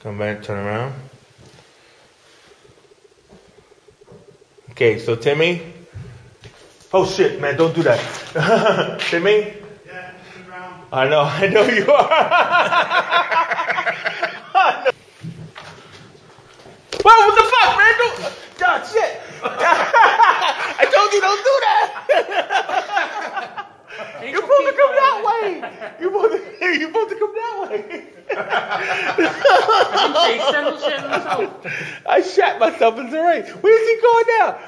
Come back, turn around. Okay, so Timmy. Oh shit, man, don't do that. Timmy? Yeah, turn around. I know, I know you are. Whoa, what the fuck, man? Don't, God, shit. I told you don't do that. You're supposed to come that way. You're supposed to, you're supposed to come that way. I shat myself. in the all right. Where's he going now?